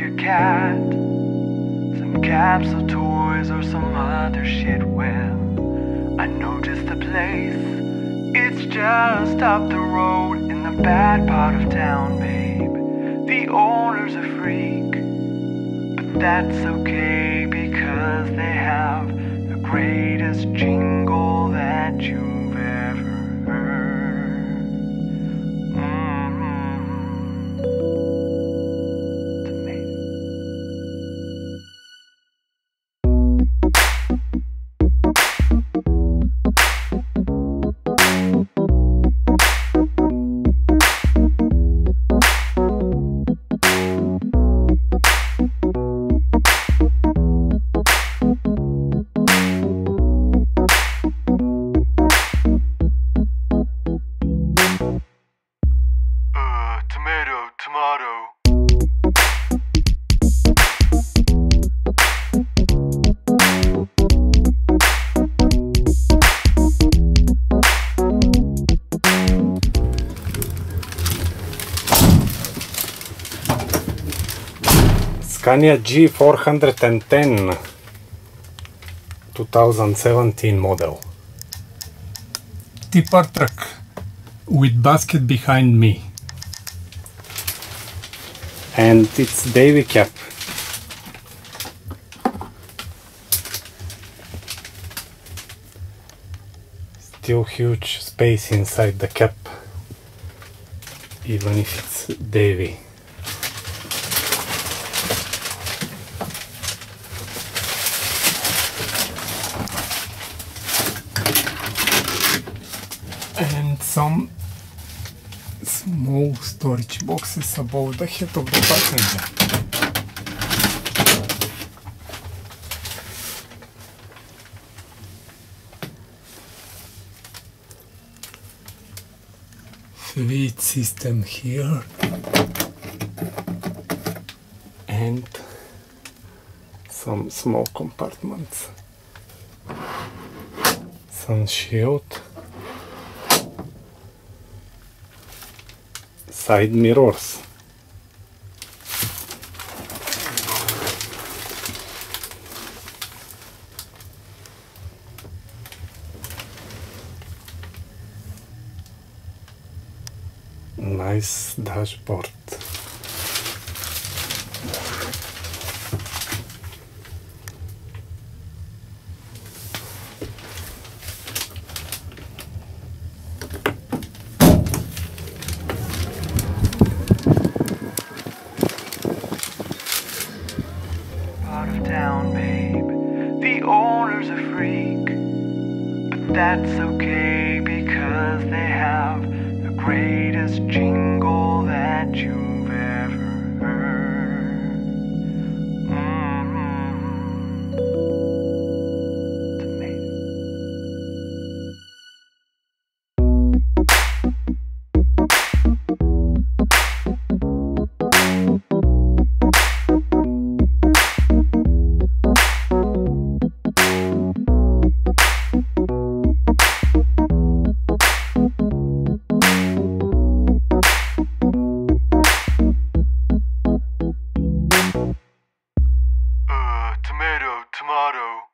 your cat. Some capsule toys or some other shit. Well, I know just the place. It's just up the road in the bad part of town, babe. The owner's a freak, but that's okay because they have the greatest jingle Scania G410 2017 model. Tipper truck with basket behind me. And it's Davy cap. Still huge space inside the cap, even if it's Davy. and some small storage boxes above the head of the passenger. Sweet system here and some small compartments. Sun shield. Side mirrors. Nice dashboard. Of town, babe. The owner's a freak, but that's okay because they have the greatest jingle tomato, tomato.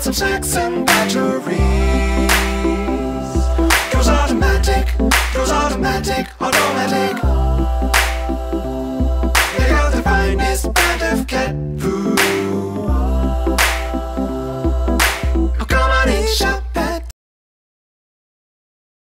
Contacts and batteries. Goes automatic, goes automatic, automatic.